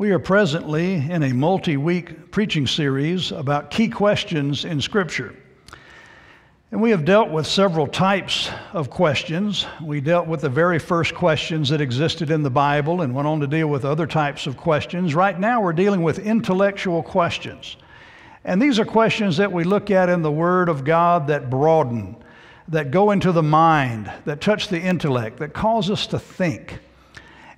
We are presently in a multi week preaching series about key questions in Scripture. And we have dealt with several types of questions. We dealt with the very first questions that existed in the Bible and went on to deal with other types of questions. Right now, we're dealing with intellectual questions. And these are questions that we look at in the Word of God that broaden, that go into the mind, that touch the intellect, that cause us to think.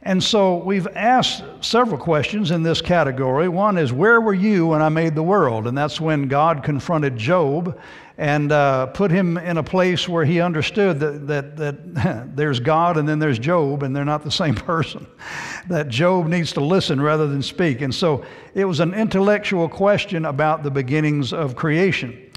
And so we've asked several questions in this category. One is, Where were you when I made the world? And that's when God confronted Job and uh, put him in a place where he understood that, that, that there's God and then there's Job, and they're not the same person. that Job needs to listen rather than speak. And so it was an intellectual question about the beginnings of creation.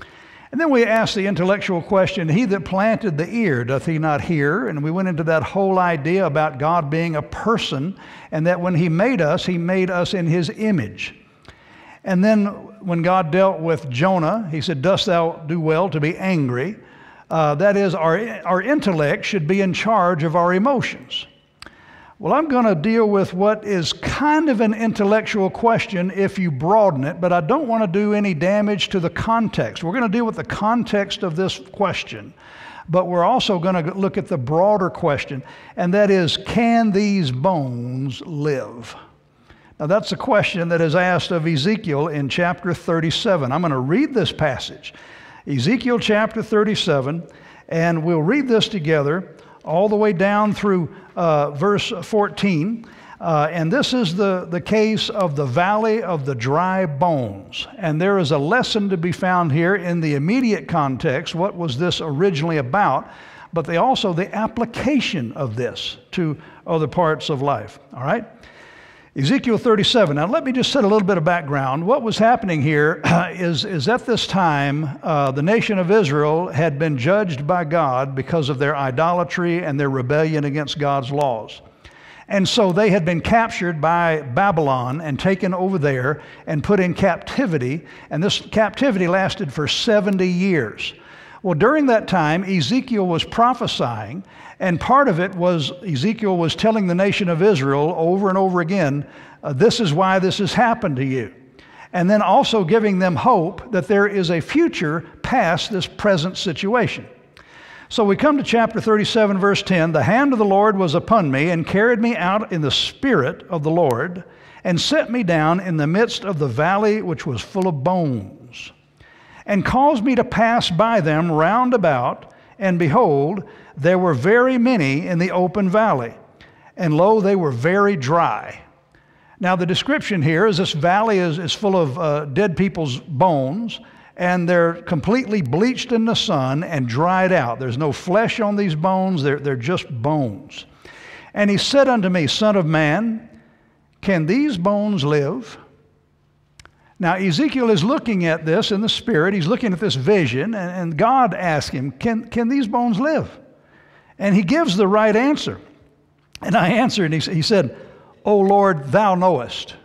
And then we asked the intellectual question He that planted the ear, doth he not hear? And we went into that whole idea about God being a person and that when He made us, He made us in His image. And then when God dealt with Jonah, He said, Dost thou do well to be angry? Uh, that is, our, our intellect should be in charge of our emotions. Well, I'm going to deal with what is kind of an intellectual question if you broaden it, but I don't want to do any damage to the context. We're going to deal with the context of this question, but we're also going to look at the broader question, and that is can these bones live? Now, that's a question that is asked of Ezekiel in chapter 37. I'm going to read this passage, Ezekiel chapter 37, and we'll read this together all the way down through uh, verse 14. Uh, and this is the, the case of the valley of the dry bones. And there is a lesson to be found here in the immediate context. What was this originally about? But they also the application of this to other parts of life. All right? Ezekiel 37. Now, let me just set a little bit of background. What was happening here is, is at this time, uh, the nation of Israel had been judged by God because of their idolatry and their rebellion against God's laws. And so they had been captured by Babylon and taken over there and put in captivity. And this captivity lasted for 70 years. Well, during that time, Ezekiel was prophesying, and part of it was Ezekiel was telling the nation of Israel over and over again, uh, This is why this has happened to you. And then also giving them hope that there is a future past this present situation. So we come to chapter 37, verse 10. The hand of the Lord was upon me and carried me out in the spirit of the Lord and set me down in the midst of the valley which was full of bones and caused me to pass by them round about. And behold, there were very many in the open valley, and lo, they were very dry. Now, the description here is this valley is, is full of uh, dead people's bones, and they're completely bleached in the sun and dried out. There's no flesh on these bones, they're, they're just bones. And he said unto me, Son of man, can these bones live? Now, Ezekiel is looking at this in the spirit. He's looking at this vision, and, and God asks him, can, can these bones live? And he gives the right answer. And I answered, and he, he said, O Lord, thou knowest.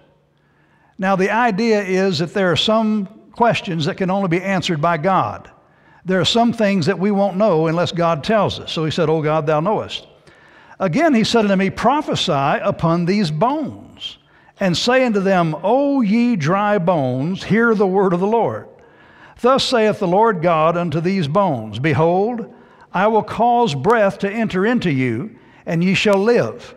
Now, the idea is that there are some questions that can only be answered by God. There are some things that we won't know unless God tells us. So he said, O God, thou knowest. Again, he said unto me, Prophesy upon these bones and say unto them, O ye dry bones, hear the word of the Lord. Thus saith the Lord God unto these bones Behold, I will cause breath to enter into you, and ye shall live.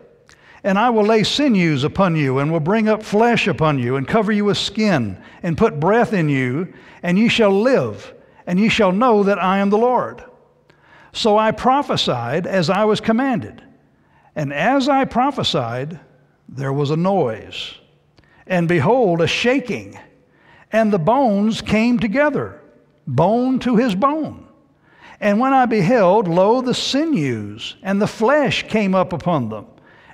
And I will lay sinews upon you, and will bring up flesh upon you, and cover you with skin, and put breath in you, and ye shall live, and ye shall know that I am the Lord. So I prophesied as I was commanded. And as I prophesied, there was a noise, and behold, a shaking, and the bones came together, bone to his bone. And when I beheld, lo, the sinews and the flesh came up upon them,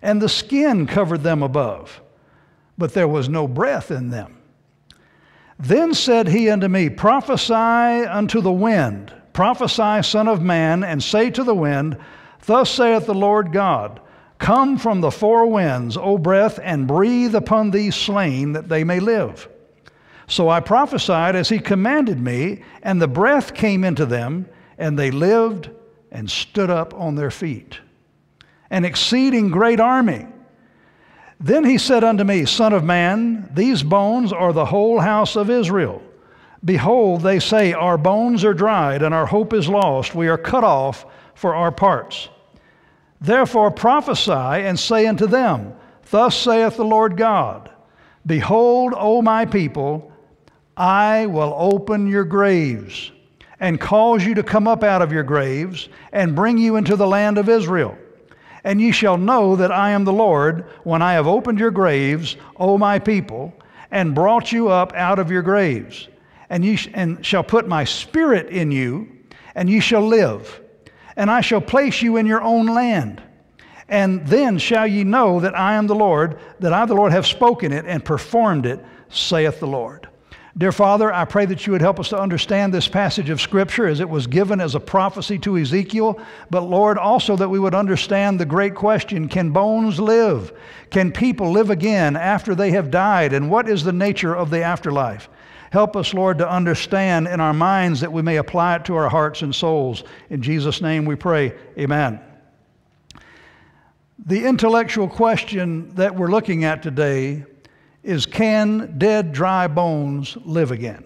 and the skin covered them above, but there was no breath in them. Then said he unto me, Prophesy unto the wind, prophesy, Son of Man, and say to the wind, Thus saith the Lord God, Come from the four winds, O breath, and breathe upon these slain that they may live. So I prophesied as he commanded me, and the breath came into them, and they lived and stood up on their feet. An exceeding great army. Then he said unto me, Son of man, these bones are the whole house of Israel. Behold, they say, Our bones are dried, and our hope is lost. We are cut off for our parts. Therefore prophesy and say unto them, Thus saith the Lord God Behold, O my people, I will open your graves and cause you to come up out of your graves and bring you into the land of Israel. And ye shall know that I am the Lord when I have opened your graves, O my people, and brought you up out of your graves. And ye sh- and shall put my spirit in you, and ye shall live. And I shall place you in your own land. And then shall ye know that I am the Lord, that I, the Lord, have spoken it and performed it, saith the Lord. Dear Father, I pray that you would help us to understand this passage of Scripture as it was given as a prophecy to Ezekiel, but Lord, also that we would understand the great question can bones live? Can people live again after they have died? And what is the nature of the afterlife? Help us, Lord, to understand in our minds that we may apply it to our hearts and souls. In Jesus' name we pray. Amen. The intellectual question that we're looking at today is can dead, dry bones live again?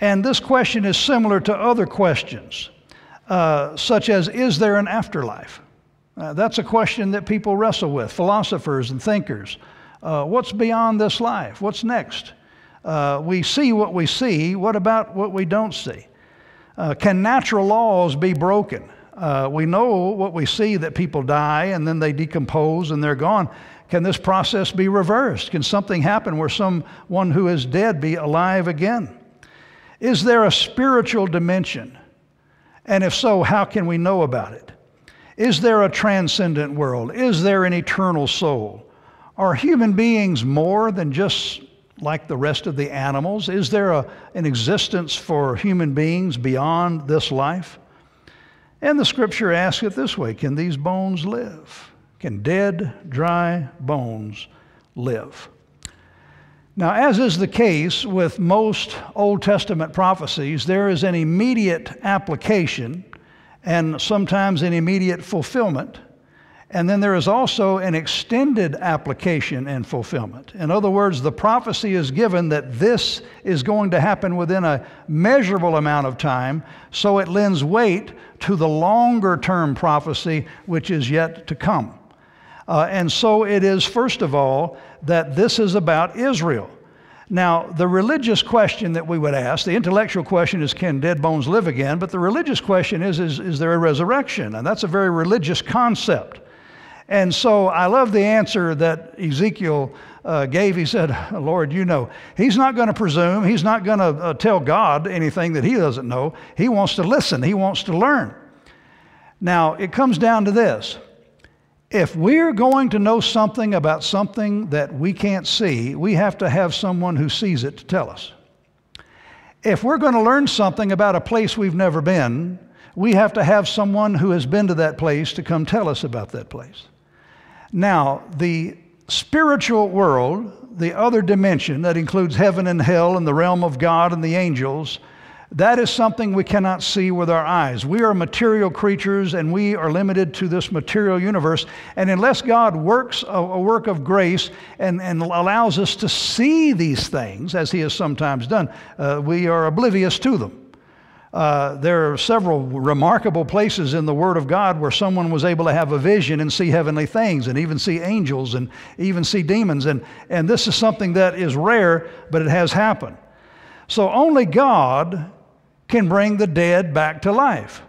And this question is similar to other questions, uh, such as is there an afterlife? Uh, that's a question that people wrestle with, philosophers and thinkers. Uh, what's beyond this life? What's next? Uh, we see what we see. What about what we don't see? Uh, can natural laws be broken? Uh, we know what we see that people die and then they decompose and they're gone. Can this process be reversed? Can something happen where someone who is dead be alive again? Is there a spiritual dimension? And if so, how can we know about it? Is there a transcendent world? Is there an eternal soul? Are human beings more than just like the rest of the animals? Is there a, an existence for human beings beyond this life? And the scripture asks it this way Can these bones live? Can dead, dry bones live? Now, as is the case with most Old Testament prophecies, there is an immediate application and sometimes an immediate fulfillment. And then there is also an extended application and fulfillment. In other words, the prophecy is given that this is going to happen within a measurable amount of time, so it lends weight to the longer term prophecy which is yet to come. Uh, and so it is, first of all, that this is about Israel. Now, the religious question that we would ask, the intellectual question is can dead bones live again? But the religious question is is, is there a resurrection? And that's a very religious concept. And so I love the answer that Ezekiel uh, gave. He said, Lord, you know. He's not going to presume, he's not going to uh, tell God anything that he doesn't know. He wants to listen, he wants to learn. Now, it comes down to this if we're going to know something about something that we can't see, we have to have someone who sees it to tell us. If we're going to learn something about a place we've never been, we have to have someone who has been to that place to come tell us about that place. Now, the spiritual world, the other dimension that includes heaven and hell and the realm of God and the angels, that is something we cannot see with our eyes. We are material creatures and we are limited to this material universe. And unless God works a, a, work of grace and, and allows us to see these things, as He has sometimes done, uh, we are oblivious to them. Uh, there are several remarkable places in the Word of God where someone was able to have a vision and see heavenly things and even see angels and even see demons. And, and this is something that is rare, but it has happened. So only God can bring the dead back to life.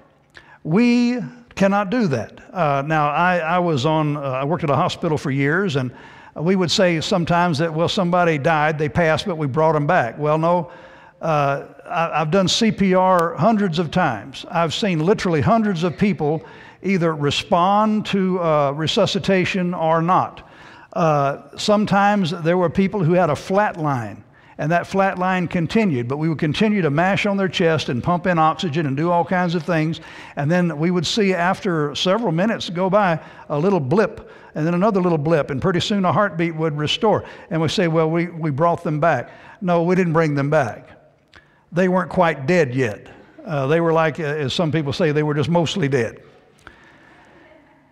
We cannot do that. Uh, now, I, I was on, uh, I worked at a hospital for years, and we would say sometimes that, well, somebody died, they passed, but we brought them back. Well, no, uh, I, have done CPR hundreds of times. I've seen literally hundreds of people either respond to uh, resuscitation or not. Uh, sometimes there were people who had a flat line and that flat line continued. But we would continue to mash on their chest and pump in oxygen and do all kinds of things. And then we would see after several minutes go by a little blip and then another little blip, and pretty soon a heartbeat would restore. And we say, Well, we, we brought them back. No, we didn't bring them back. They weren't quite dead yet. Uh, they were like, uh, as some people say, they were just mostly dead.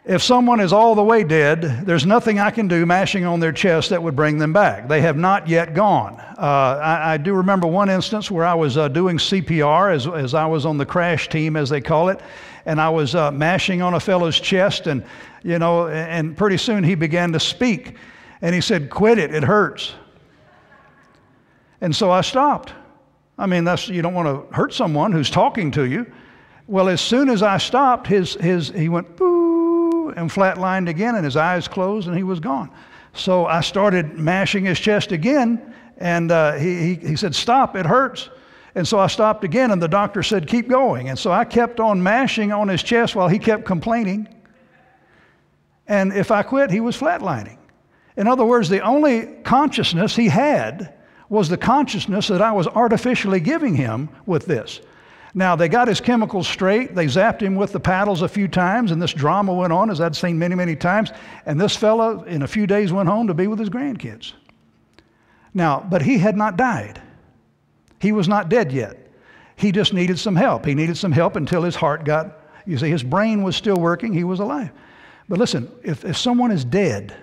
If someone is all the way dead, there's nothing I can do mashing on their chest that would bring them back. They have not yet gone. Uh, I, I, do remember one instance where I was uh, doing CPR as, as I was on the crash team, as they call it, and I was uh, mashing on a fellow's chest, and you know, and pretty soon he began to speak, and he said, "Quit it, it hurts." And so I stopped. I mean, that's you don't want to hurt someone who's talking to you. Well, as soon as I stopped, his his he went boo and flatlined again, and his eyes closed, and he was gone. So I started mashing his chest again, and uh, he, he, he said, Stop, it hurts. And so I stopped again, and the doctor said, Keep going. And so I kept on mashing on his chest while he kept complaining. And if I quit, he was flatlining. In other words, the only consciousness he had was the consciousness that I was artificially giving him with this. Now, they got his chemicals straight. They zapped him with the paddles a few times, and this drama went on, as I'd seen many, many times. And this fellow, in a few days, went home to be with his grandkids. Now, but he had not died. He was not dead yet. He just needed some help. He needed some help until his heart got, you see, his brain was still working. He was alive. But listen, if, if someone is dead,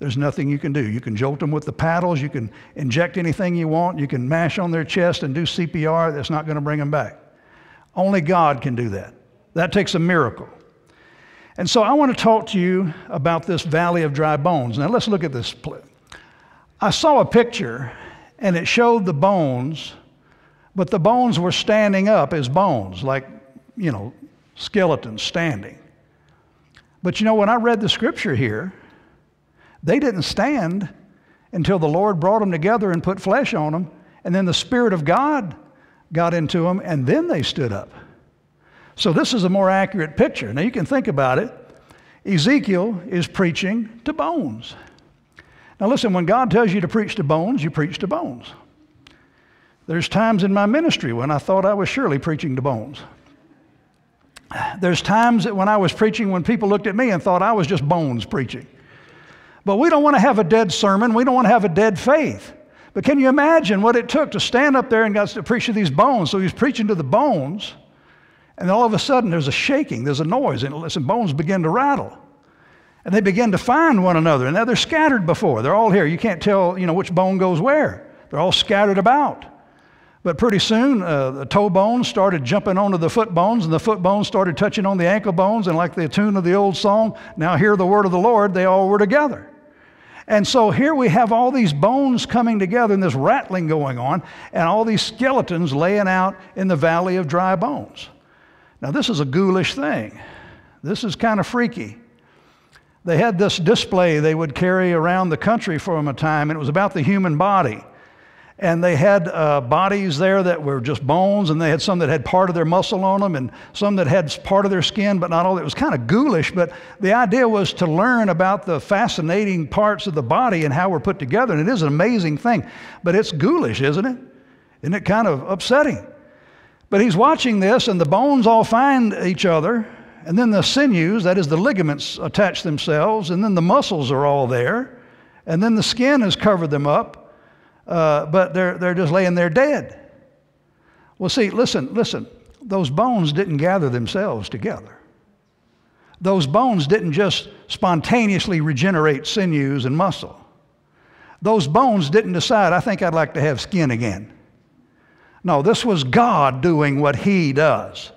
there's nothing you can do. You can jolt them with the paddles, you can inject anything you want, you can mash on their chest and do CPR. That's not going to bring them back. Only God can do that. That takes a miracle. And so I want to talk to you about this valley of dry bones. Now let's look at this. I saw a picture and it showed the bones, but the bones were standing up as bones, like, you know, skeletons standing. But you know, when I read the scripture here, they didn't stand until the Lord brought them together and put flesh on them, and then the Spirit of God got into them, and then they stood up. So this is a more accurate picture. Now you can think about it. Ezekiel is preaching to bones. Now listen, when God tells you to preach to bones, you preach to bones. There's times in my ministry when I thought I was surely preaching to bones. There's times that when I was preaching when people looked at me and thought I was just bones preaching. But we don't want to have a dead sermon. We don't want to have a dead faith. But can you imagine what it took to stand up there and got to preach to these bones? So he's preaching to the bones, and all of a sudden there's a shaking, there's a noise, and some bones begin to rattle. And they begin to find one another. And now they're scattered before. They're all here. You can't tell, you know, which bone goes where. They're all scattered about. But pretty soon, uh, the toe bones started jumping onto the foot bones, and the foot bones started touching on the ankle bones. And like the tune of the old song, now hear the word of the Lord, they all were together. And so here we have all these bones coming together and this rattling going on, and all these skeletons laying out in the valley of dry bones. Now, this is a ghoulish thing. This is kind of freaky. They had this display they would carry around the country for a time, and it was about the human body and they had uh, bodies there that were just bones, and they had some that had part of their muscle on them, and some that had part of their skin, but not all. It was kind of ghoulish, but the idea was to learn about the fascinating parts of the body and how we're put together. And it is an amazing thing, but it's ghoulish, isn't it? Isn't it kind of upsetting? But he's watching this, and the bones all find each other, and then the sinews, that is, the ligaments, attach themselves, and then the muscles are all there, and then the skin has covered them up uh, but they're, they're just laying there dead. Well, see, listen, listen. Those bones didn't gather themselves together. Those bones didn't just spontaneously regenerate sinews and muscle. Those bones didn't decide, I think I'd like to have skin again. No, this was God doing what He does.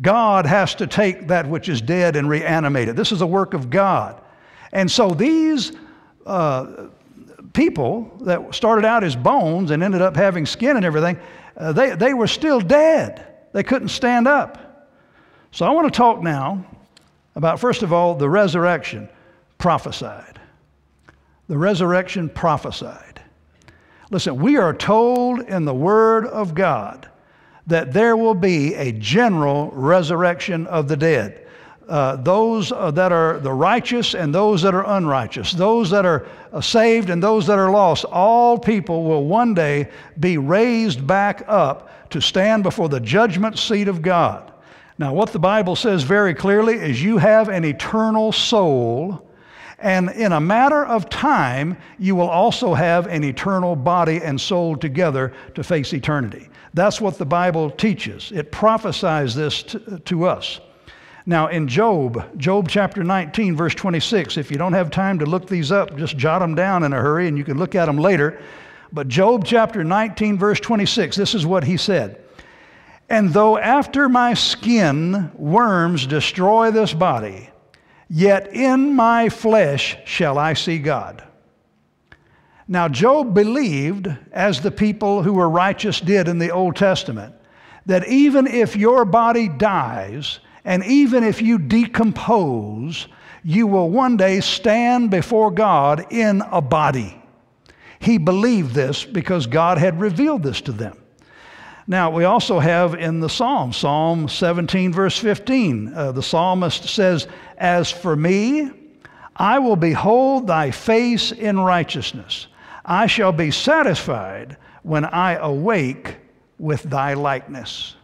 God has to take that which is dead and reanimate it. This is a work of God. And so these uh, people that started out as bones and ended up having skin and everything, uh, they, they were still dead. They couldn't stand up. So I want to talk now about, first of all, the resurrection prophesied. The resurrection prophesied. Listen, we are told in the Word of God that there will be a general resurrection of the dead uh, those uh, that are the righteous and those that are unrighteous, those that are uh, saved and those that are lost, all people will one day be raised back up to stand before the judgment seat of God. Now, what the Bible says very clearly is you have an eternal soul, and in a matter of time, you will also have an eternal body and soul together to face eternity. That's what the Bible teaches. It prophesies this to, to us. Now, in Job, Job chapter 19, verse 26, if you don't have time to look these up, just jot them down in a hurry and you can look at them later. But Job chapter 19, verse 26, this is what he said And though after my skin worms destroy this body, yet in my flesh shall I see God. Now, Job believed, as the people who were righteous did in the Old Testament, that even if your body dies, and even if you decompose, you will one day stand before God in a body. He believed this because God had revealed this to them. Now, we also have in the Psalm, Psalm 17, verse 15, uh, the psalmist says, As for me, I will behold thy face in righteousness. I shall be satisfied when I awake with thy likeness.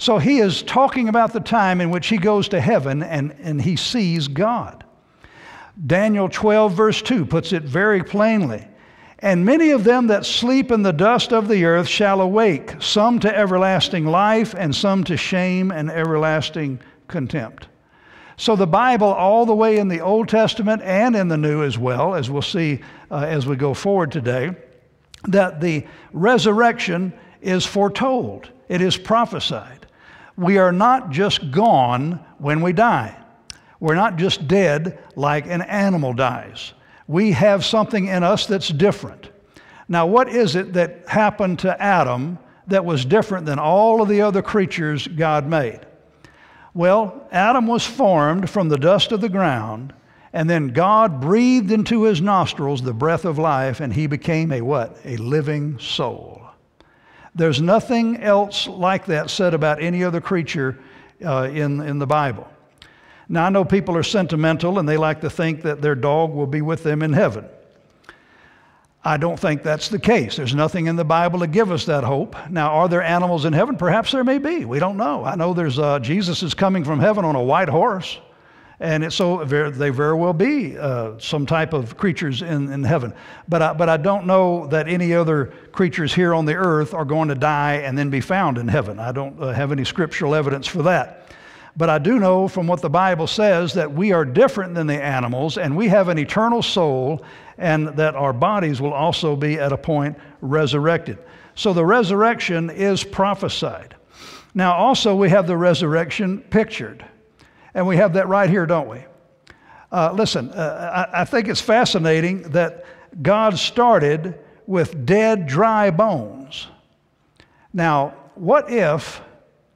So he is talking about the time in which he goes to heaven and, and he sees God. Daniel 12, verse 2 puts it very plainly. And many of them that sleep in the dust of the earth shall awake, some to everlasting life, and some to shame and everlasting contempt. So the Bible, all the way in the Old Testament and in the New as well, as we'll see uh, as we go forward today, that the resurrection is foretold, it is prophesied we are not just gone when we die. We're not just dead like an animal dies. We have something in us that's different. Now, what is it that happened to Adam that was different than all of the other creatures God made? Well, Adam was formed from the dust of the ground, and then God breathed into his nostrils the breath of life, and he became a what? A living soul. There's nothing else like that said about any other creature uh, in, in the Bible. Now, I know people are sentimental and they like to think that their dog will be with them in heaven. I don't think that's the case. There's nothing in the Bible to give us that hope. Now, are there animals in heaven? Perhaps there may be. We don't know. I know there's uh, Jesus is coming from heaven on a white horse. And it, so they very well be uh, some type of creatures in, in heaven. But I, but I don't know that any other creatures here on the earth are going to die and then be found in heaven. I don't uh, have any scriptural evidence for that. But I do know from what the Bible says that we are different than the animals and we have an eternal soul and that our bodies will also be at a point resurrected. So the resurrection is prophesied. Now, also, we have the resurrection pictured. And we have that right here, don't we? Uh, listen, uh, I, I think it's fascinating that God started with dead, dry bones. Now, what if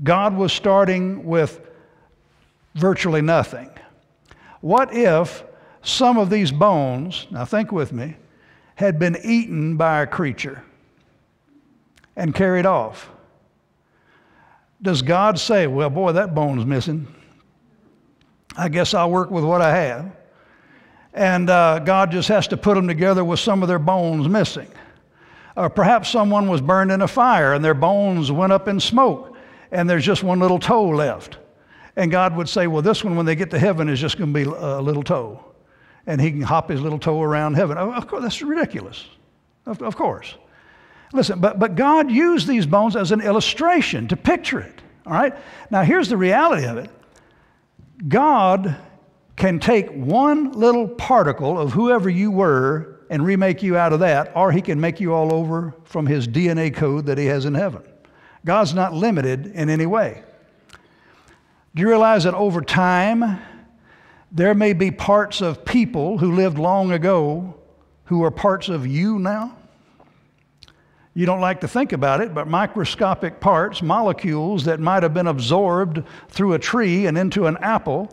God was starting with virtually nothing? What if some of these bones, now think with me, had been eaten by a creature and carried off? Does God say, well, boy, that bone's missing? I guess I'll work with what I have. And uh, God just has to put them together with some of their bones missing. Or perhaps someone was burned in a fire and their bones went up in smoke and there's just one little toe left. And God would say, Well, this one, when they get to heaven, is just going to be a little toe. And he can hop his little toe around heaven. Of course, that's ridiculous. Of, of course. Listen, but, but God used these bones as an illustration to picture it. All right? Now, here's the reality of it God can take one little particle of whoever you were and remake you out of that, or He can make you all over from His DNA code that He has in heaven. God's not limited in any way. Do you realize that over time, there may be parts of people who lived long ago who are parts of you now? You don't like to think about it, but microscopic parts, molecules that might have been absorbed through a tree and into an apple,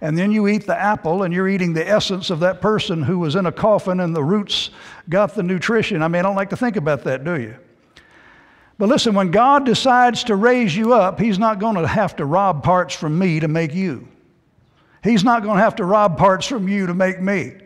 and then you eat the apple and you're eating the essence of that person who was in a coffin and the roots got the nutrition. I mean, I don't like to think about that, do you? But listen, when God decides to raise you up, He's not going to have to rob parts from me to make you. He's not going to have to rob parts from you to make me.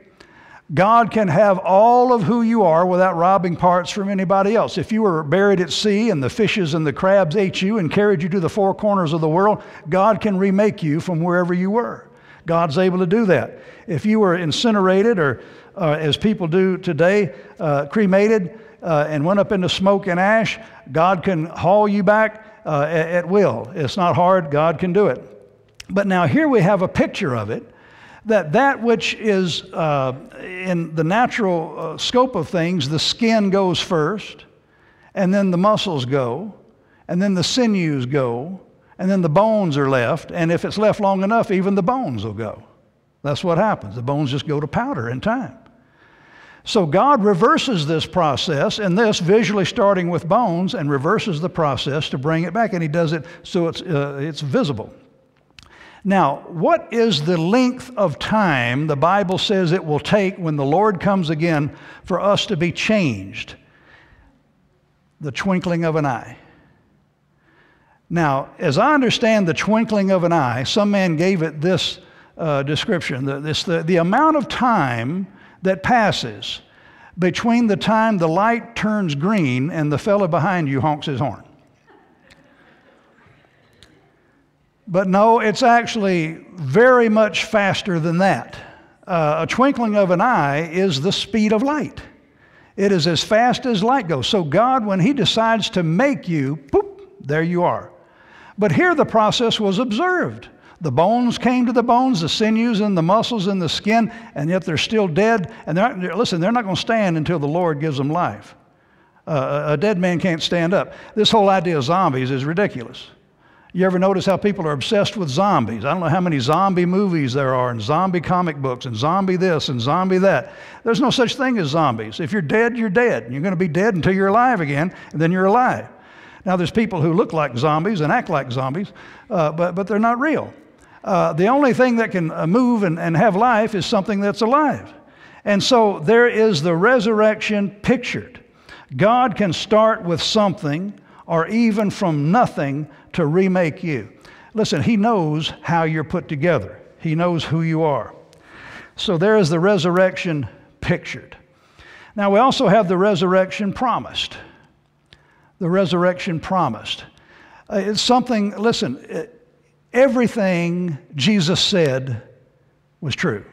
God can have all of who you are without robbing parts from anybody else. If you were buried at sea and the fishes and the crabs ate you and carried you to the four corners of the world, God can remake you from wherever you were. God's able to do that. If you were incinerated or, uh, as people do today, uh, cremated uh, and went up into smoke and ash, God can haul you back uh, at, at will. It's not hard, God can do it. But now here we have a picture of it that that which is uh, in the natural uh, scope of things, the skin goes first, and then the muscles go, and then the sinews go, and then the bones are left. And if it's left long enough, even the bones will go. That's what happens. The bones just go to powder in time. So God reverses this process, and this visually starting with bones, and reverses the process to bring it back, and He does it so it's, uh, it's visible. Now, what is the length of time the Bible says it will take when the Lord comes again for us to be changed? The twinkling of an eye. Now, as I understand the twinkling of an eye, some man gave it this uh, description the, this, the, the amount of time that passes between the time the light turns green and the fellow behind you honks his horn. But no, it's actually very much faster than that. Uh, a twinkling of an eye is the speed of light. It is as fast as light goes. So, God, when He decides to make you, boop, there you are. But here the process was observed. The bones came to the bones, the sinews and the muscles and the skin, and yet they're still dead. And they're not, listen, they're not going to stand until the Lord gives them life. Uh, a dead man can't stand up. This whole idea of zombies is ridiculous. You ever notice how people are obsessed with zombies? I don't know how many zombie movies there are, and zombie comic books, and zombie this, and zombie that. There's no such thing as zombies. If you're dead, you're dead. You're going to be dead until you're alive again, and then you're alive. Now, there's people who look like zombies and act like zombies, uh, but, but they're not real. Uh, the only thing that can uh, move and, and have life is something that's alive. And so there is the resurrection pictured. God can start with something or even from nothing to remake you. Listen, He knows how you're put together, He knows who you are. So there is the resurrection pictured. Now, we also have the resurrection promised. The resurrection promised. Uh, it's something, listen, uh, everything Jesus said was true.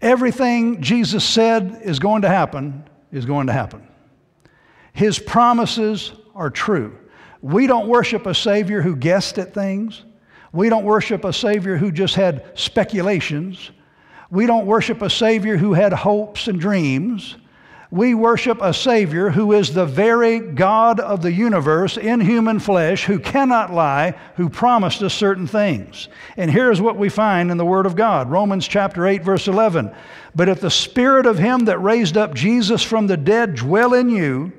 Everything Jesus said is going to happen is going to happen. His promises are true. We don't worship a Savior who guessed at things. We don't worship a Savior who just had speculations. We don't worship a Savior who had hopes and dreams. We worship a Savior who is the very God of the universe in human flesh, who cannot lie, who promised us certain things. And here's what we find in the Word of God Romans chapter 8, verse 11. But if the Spirit of Him that raised up Jesus from the dead dwell in you,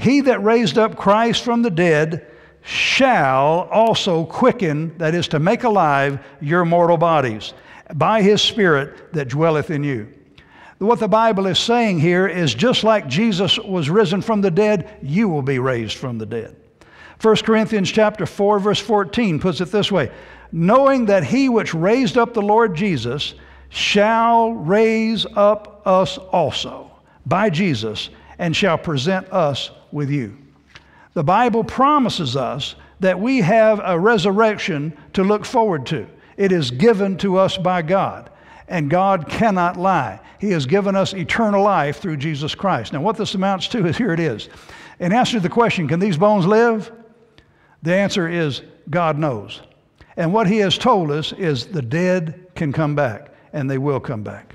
he that raised up Christ from the dead shall also quicken, that is, to make alive your mortal bodies by his Spirit that dwelleth in you. What the Bible is saying here is just like Jesus was risen from the dead, you will be raised from the dead. 1 Corinthians chapter 4 verse 14 puts it this way, knowing that he which raised up the Lord Jesus shall raise up us also by Jesus and shall present us with you. The Bible promises us that we have a resurrection to look forward to. It is given to us by God, and God cannot lie. He has given us eternal life through Jesus Christ. Now, what this amounts to is here it is. In answer to the question, can these bones live? The answer is God knows. And what He has told us is the dead can come back, and they will come back.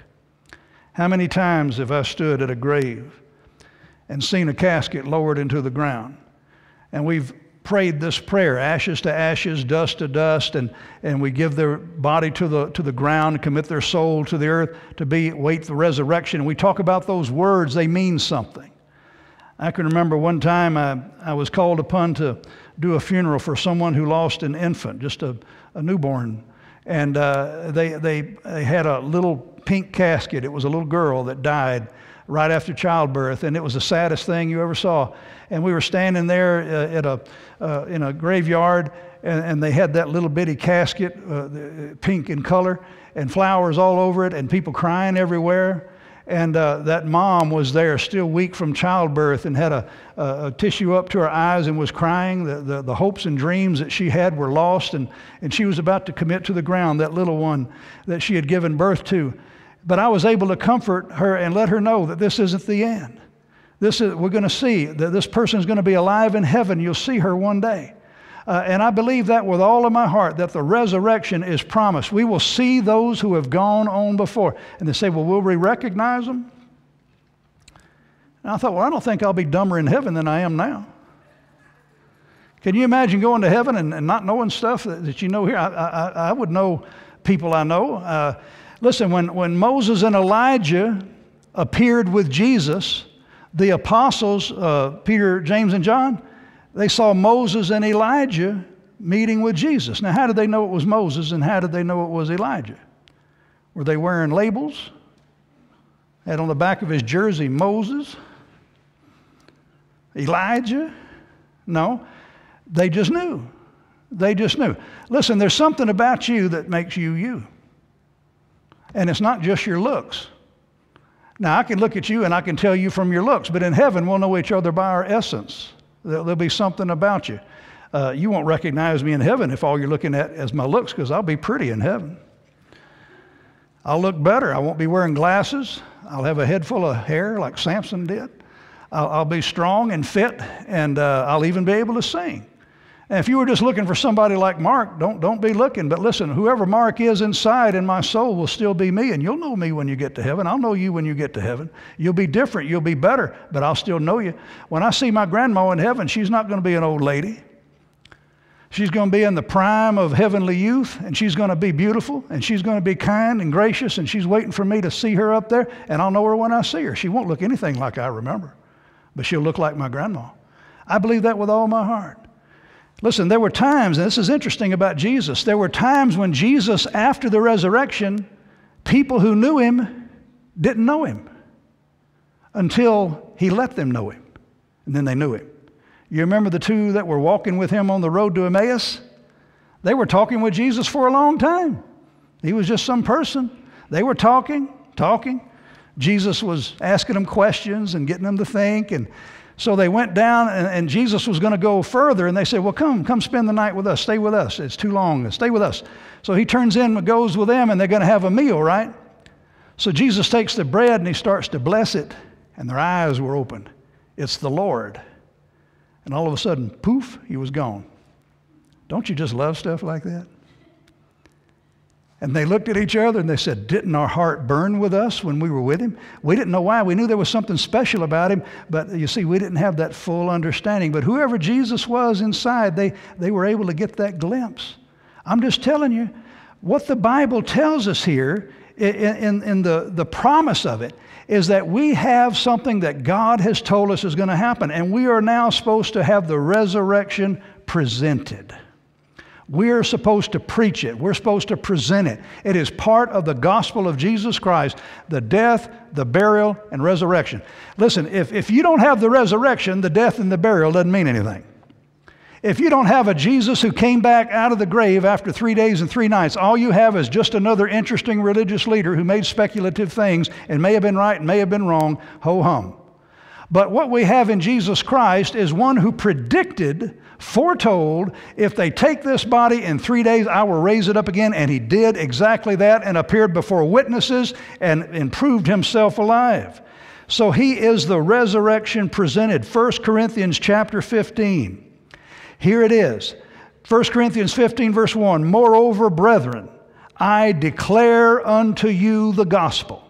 How many times have I stood at a grave and seen a casket lowered into the ground. And we've prayed this prayer ashes to ashes, dust to dust, and, and we give their body to the, to the ground, commit their soul to the earth to be, wait the resurrection. And we talk about those words, they mean something. I can remember one time I, I was called upon to do a funeral for someone who lost an infant, just a, a newborn. And uh, they, they, they had a little pink casket. It was a little girl that died right after childbirth, and it was the saddest thing you ever saw. And we were standing there uh, at a, uh, in a graveyard, and, and, they had that little bitty casket, uh, pink in color, and flowers all over it, and people crying everywhere. And uh, that mom was there, still weak from childbirth, and had a, a, a tissue up to her eyes and was crying. The, the, the, hopes and dreams that she had were lost, and, and she was about to commit to the ground, that little one that she had given birth to. But I was able to comfort her and let her know that this isn't the end. This is, we're going to see that this person is going to be alive in heaven. You'll see her one day. Uh, and I believe that with all of my heart, that the resurrection is promised. We will see those who have gone on before. And they say, well, will we recognize them? And I thought, well, I don't think I'll be dumber in heaven than I am now. Can you imagine going to heaven and, and not knowing stuff that, that you know here? I, I, I, would know people I know. Uh, listen, when, when Moses and Elijah appeared with Jesus, the apostles, uh, Peter, James, and John, they saw Moses and Elijah meeting with Jesus. Now, how did they know it was Moses and how did they know it was Elijah? Were they wearing labels? Had on the back of his jersey Moses? Elijah? No, they just knew. They just knew. Listen, there's something about you that makes you you. And it's not just your looks. Now, I can look at you and I can tell you from your looks, but in heaven, we'll know each other by our essence. There'll be something about you. Uh, you won't recognize me in heaven if all you're looking at is my looks, because I'll be pretty in heaven. I'll look better. I won't be wearing glasses. I'll have a head full of hair like Samson did. I'll, I'll be strong and fit, and uh, I'll even be able to sing. And if you were just looking for somebody like Marc, don't, don't be looking. But listen, whoever Marc is inside in my soul will still be me. And you'll know me when you get to heaven. I'll know you when you get to heaven. You'll be different. You'll be better, but I'll still know you. When I see my grandma in heaven, she's not going to be an old lady. She's going to be in the prime of heavenly youth, and she's going to be beautiful, and she's going to be kind and gracious, and she's waiting for me to see her up there, and I'll know her when I see her. She won't look anything like I remember, but she'll look like my grandma. I believe that with all my heart. Listen, there were times, and this is interesting about Jesus, there were times when Jesus, after the resurrection, people who knew him didn't know him until he let them know him. And then they knew him. You remember the two that were walking with him on the road to Emmaus? They were talking with Jesus for a long time. He was just some person. They were talking, talking. Jesus was asking them questions and getting them to think. And so they went down, and, and Jesus was going to go further, and they said, Well, come, come spend the night with us. Stay with us. It's too long. Stay with us. So he turns in and goes with them, and they're going to have a meal, right? So Jesus takes the bread and he starts to bless it, and their eyes were opened. It's the Lord. And all of a sudden, poof, he was gone. Don't you just love stuff like that? And they looked at each other and they said, Didn't our heart burn with us when we were with him? We didn't know why. We knew there was something special about him, but you see, we didn't have that full understanding. But whoever Jesus was inside, they, they were able to get that glimpse. I'm just telling you, what the Bible tells us here in, in, in the, the promise of it is that we have something that God has told us is going to happen, and we are now supposed to have the resurrection presented. We're supposed to preach it. We're supposed to present it. It is part of the gospel of Jesus Christ the death, the burial, and resurrection. Listen, if, if you don't have the resurrection, the death and the burial doesn't mean anything. If you don't have a Jesus who came back out of the grave after three days and three nights, all you have is just another interesting religious leader who made speculative things and may have been right and may have been wrong, ho hum. But what we have in Jesus Christ is one who predicted foretold, if they take this body in three days, I will raise it up again. And he did exactly that and appeared before witnesses and, and proved himself alive. So he is the resurrection presented. 1 Corinthians chapter 15. Here it is. 1 Corinthians 15, verse 1 Moreover, brethren, I declare unto you the gospel.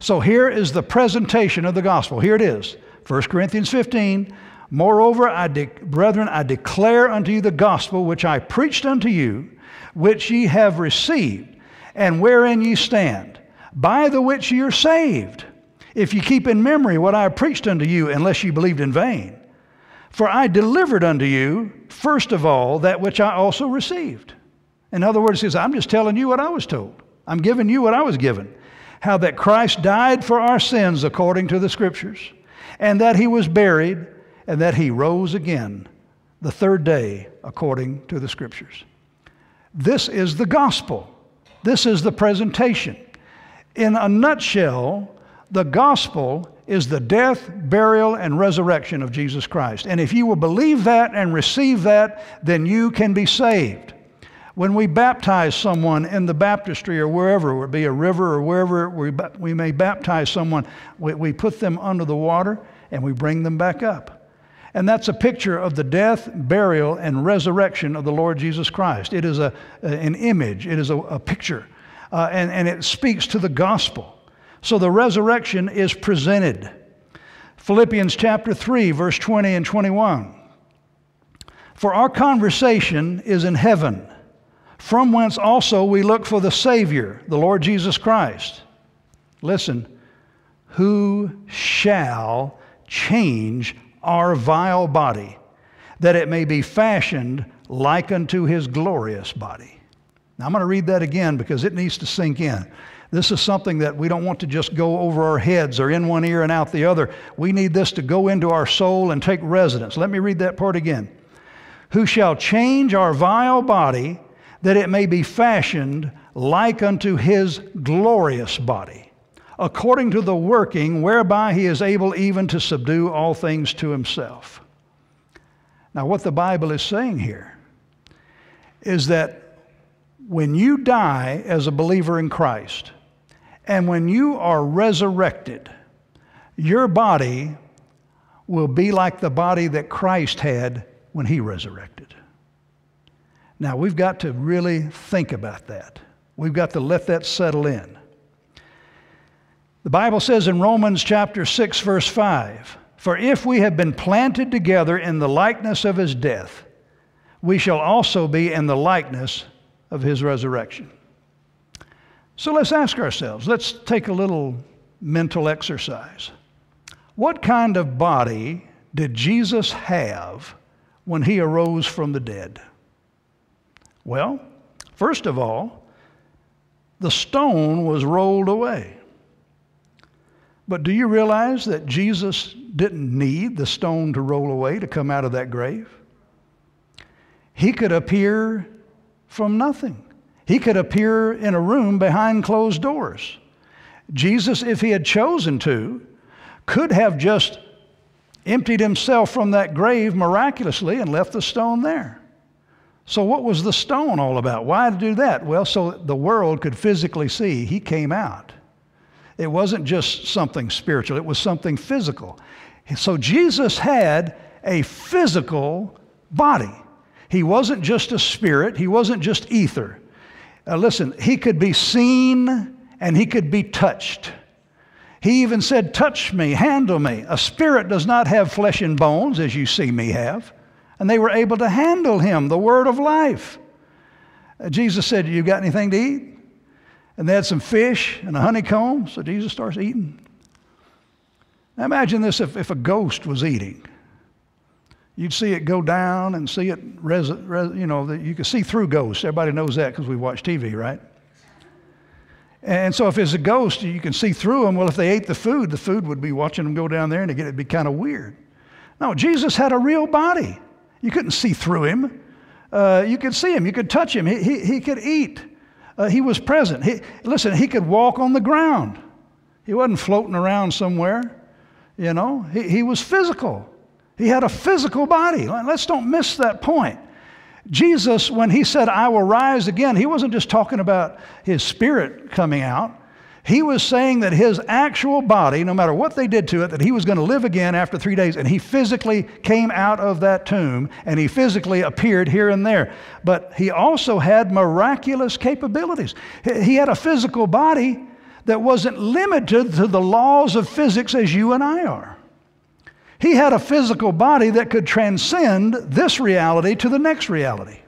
So here is the presentation of the gospel. Here it is 1 Corinthians 15. Moreover, I de- brethren, I declare unto you the gospel which I preached unto you, which ye have received, and wherein ye stand, by the which ye are saved, if ye keep in memory what I preached unto you, unless ye believed in vain. For I delivered unto you, first of all, that which I also received. In other words, he says, I'm just telling you what I was told. I'm giving you what I was given. How that Christ died for our sins according to the Scriptures, and that he was buried and that he rose again the third day according to the scriptures. This is the gospel. This is the presentation. In a nutshell, the gospel is the death, burial, and resurrection of Jesus Christ. And if you will believe that and receive that, then you can be saved. When we baptize someone in the baptistry or wherever, it be a river or wherever we, we may baptize someone, we, we put them under the water and we bring them back up. And that's a picture of the death, burial, and resurrection of the Lord Jesus Christ. It is a, an image, it is a, a picture, uh, and, and it speaks to the gospel. So the resurrection is presented. Philippians chapter 3, verse 20 and 21. For our conversation is in heaven, from whence also we look for the Savior, the Lord Jesus Christ. Listen, who shall change our vile body, that it may be fashioned like unto his glorious body. Now, I'm going to read that again because it needs to sink in. This is something that we don't want to just go over our heads or in one ear and out the other. We need this to go into our soul and take residence. Let me read that part again who shall change our vile body that it may be fashioned like unto his glorious body, according to the working whereby he is able even to subdue all things to himself. Now, what the Bible is saying here is that when you die as a believer in Christ, and when you are resurrected, your body will be like the body that Christ had when he resurrected. Now, we've got to really think about that. We've got to let that settle in. The Bible says in Romans chapter 6, verse 5 For if we have been planted together in the likeness of his death, we shall also be in the likeness of his resurrection. So let's ask ourselves, let's take a little mental exercise. What kind of body did Jesus have when he arose from the dead? Well, first of all, the stone was rolled away. But do you realize that Jesus didn't need the stone to roll away to come out of that grave? He could appear from nothing. He could appear in a room behind closed doors. Jesus, if he had chosen to, could have just emptied himself from that grave miraculously and left the stone there. So, what was the stone all about? Why do that? Well, so the world could physically see he came out. It wasn't just something spiritual, it was something physical. So, Jesus had a physical body. He wasn't just a spirit, he wasn't just ether. Uh, listen, he could be seen and he could be touched. He even said, Touch me, handle me. A spirit does not have flesh and bones, as you see me have. And they were able to handle him, the word of life. Jesus said, You got anything to eat? And they had some fish and a honeycomb. So Jesus starts eating. Now imagine this if, if a ghost was eating. You'd see it go down and see it, res, res, you know, you could see through ghosts. Everybody knows that because we watch TV, right? And so if it's a ghost, you can see through them. Well, if they ate the food, the food would be watching them go down there and it'd be kind of weird. No, Jesus had a real body. You couldn't see through him. Uh, you could see him. You could touch him. He, he, he could eat. Uh, he was present. He, listen, he could walk on the ground. He wasn't floating around somewhere. You know, he, he was physical. He had a physical body. Let's don't miss that point. Jesus, when he said, I will rise again, he wasn't just talking about his spirit coming out. He was saying that his actual body, no matter what they did to it, that he was going to live again after three days. And he physically came out of that tomb and he physically appeared here and there. But he also had miraculous capabilities. He had a physical body that wasn't limited to the laws of physics as you and I are. He had a physical body that could transcend this reality to the next reality.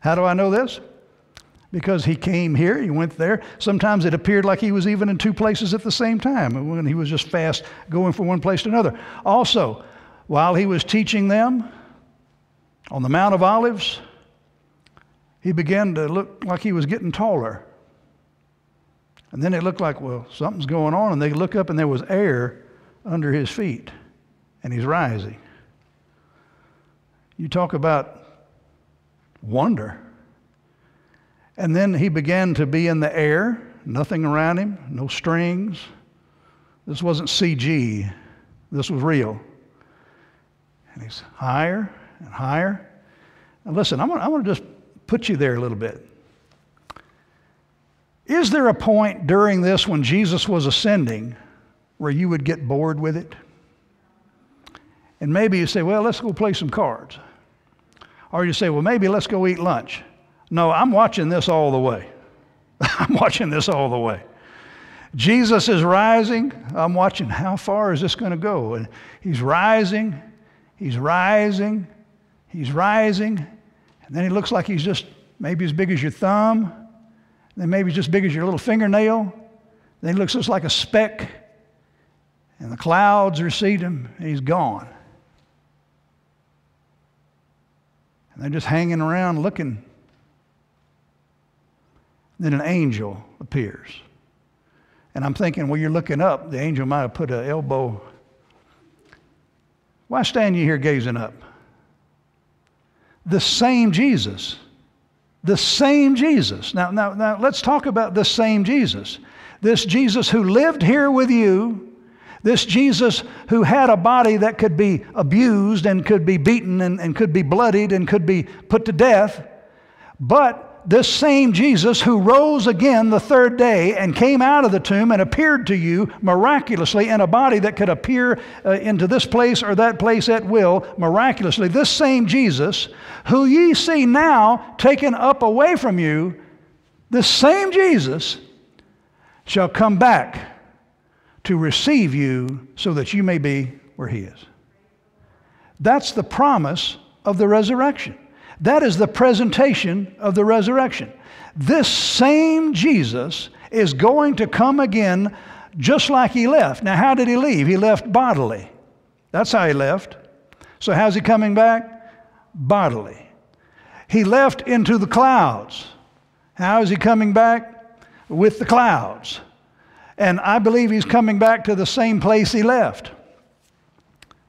How do I know this? Because he came here, he went there. Sometimes it appeared like he was even in two places at the same time when he was just fast going from one place to another. Also, while he was teaching them on the Mount of Olives, he began to look like he was getting taller. And then it looked like, well, something's going on. And they look up and there was air under his feet and he's rising. You talk about wonder. And then he began to be in the air, nothing around him, no strings. This wasn't CG, this was real. And he's higher and higher. Now, listen, I'm going to just put you there a little bit. Is there a point during this when Jesus was ascending where you would get bored with it? And maybe you say, well, let's go play some cards. Or you say, well, maybe let's go eat lunch. No, I'm watching this all the way. I'm watching this all the way. Jesus is rising. I'm watching how far is this going to go? And he's rising, he's rising, he's rising. And then he looks like he's just maybe as big as your thumb, then maybe just big as your little fingernail. Then he looks just like a speck. And the clouds recede him, and he's gone. And they're just hanging around looking. Then an angel appears. And I'm thinking, well, you're looking up. The angel might have put an elbow. Why stand you here gazing up? The same Jesus. The same Jesus. Now, now, now let's talk about the same Jesus. This Jesus who lived here with you, this Jesus who had a body that could be abused and could be beaten and, and could be bloodied and could be put to death, but this same Jesus who rose again the third day and came out of the tomb and appeared to you miraculously in a body that could appear uh, into this place or that place at will miraculously, this same Jesus who ye see now taken up away from you, this same Jesus shall come back to receive you so that you may be where he is. That's the promise of the resurrection. That is the presentation of the resurrection. This same Jesus is going to come again just like he left. Now, how did he leave? He left bodily. That's how he left. So, how's he coming back? Bodily. He left into the clouds. How is he coming back? With the clouds. And I believe he's coming back to the same place he left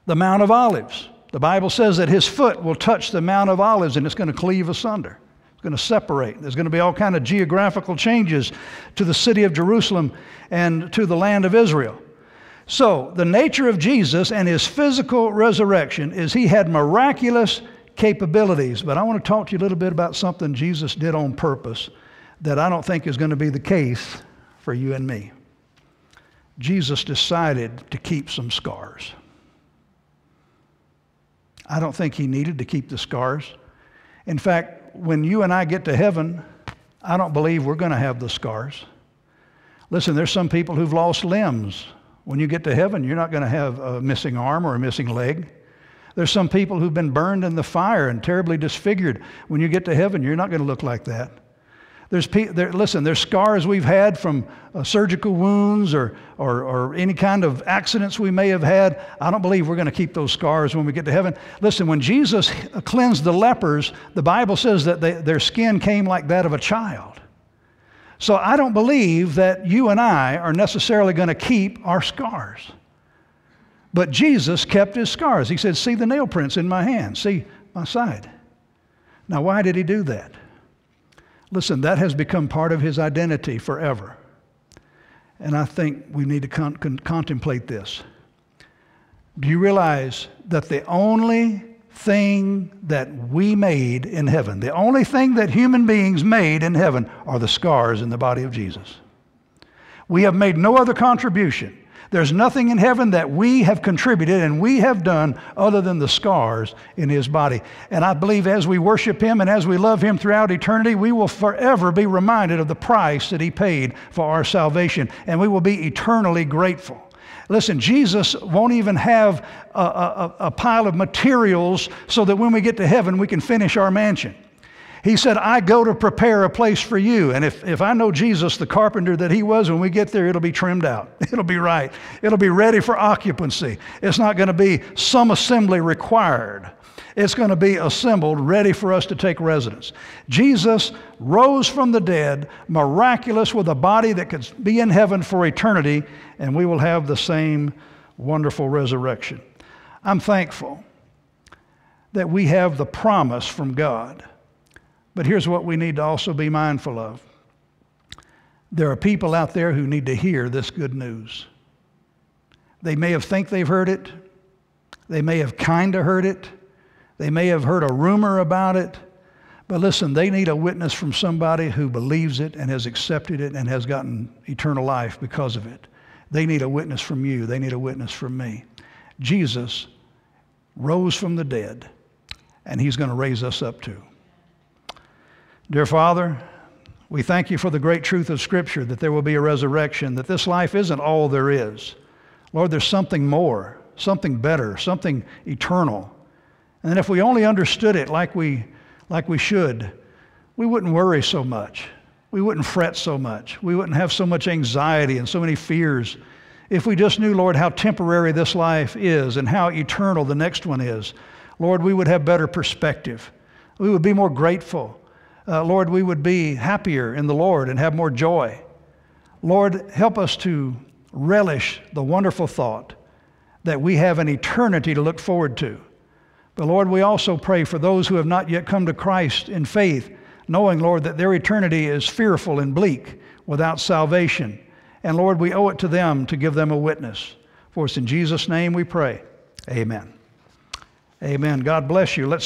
the Mount of Olives. The Bible says that his foot will touch the Mount of Olives and it's going to cleave asunder. It's going to separate. There's going to be all kind of geographical changes to the city of Jerusalem and to the land of Israel. So, the nature of Jesus and his physical resurrection is he had miraculous capabilities. But I want to talk to you a little bit about something Jesus did on purpose that I don't think is going to be the case for you and me. Jesus decided to keep some scars. I don't think he needed to keep the scars. In fact, when you and I get to heaven, I don't believe we're going to have the scars. Listen, there's some people who've lost limbs. When you get to heaven, you're not going to have a missing arm or a missing leg. There's some people who've been burned in the fire and terribly disfigured. When you get to heaven, you're not going to look like that. There's, there, listen, there's scars we've had from uh, surgical wounds or, or, or any kind of accidents we may have had. I don't believe we're going to keep those scars when we get to heaven. Listen, when Jesus cleansed the lepers, the Bible says that they, their skin came like that of a child. So I don't believe that you and I are necessarily going to keep our scars. But Jesus kept his scars. He said, See the nail prints in my hand, see my side. Now, why did he do that? Listen, that has become part of his identity forever. And I think we need to con- con- contemplate this. Do you realize that the only thing that we made in heaven, the only thing that human beings made in heaven, are the scars in the body of Jesus? We have made no other contribution. There's nothing in heaven that we have contributed and we have done other than the scars in his body. And I believe as we worship him and as we love him throughout eternity, we will forever be reminded of the price that he paid for our salvation, and we will be eternally grateful. Listen, Jesus won't even have a, a, a, pile of materials so that when we get to heaven, we can finish our mansion. He said, I go to prepare a place for you. And if, if I know Jesus, the carpenter that he was, when we get there, it'll be trimmed out. It'll be right. It'll be ready for occupancy. It's not going to be some assembly required. It's going to be assembled, ready for us to take residence. Jesus rose from the dead, miraculous, with a body that could be in heaven for eternity, and we will have the same wonderful resurrection. I'm thankful that we have the promise from God but here's what we need to also be mindful of there are people out there who need to hear this good news. They may have think they've heard it. They may have kind of heard it. They may have heard a rumor about it. But listen, they need a witness from somebody who believes it and has accepted it and has gotten eternal life because of it. They need a witness from you. They need a witness from me. Jesus rose from the dead, and He's going to raise us up too. Dear Father, we thank you for the great truth of Scripture that there will be a resurrection, that this life isn't all there is. Lord, there's something more, something better, something eternal. And if we only understood it like we, like we should, we wouldn't worry so much. We wouldn't fret so much. We wouldn't have so much anxiety and so many fears. If we just knew, Lord, how temporary this life is and how eternal the next one is, Lord, we would have better perspective. We would be more grateful. Uh, Lord, we would be happier in the Lord and have more joy. Lord, help us to relish the wonderful thought that we have an eternity to look forward to. But Lord, we also pray for those who have not yet come to Christ in faith, knowing, Lord, that their eternity is fearful and bleak without salvation. And Lord, we owe it to them to give them a witness. For it's in Jesus' name we pray. Amen. Amen. God bless you. Let's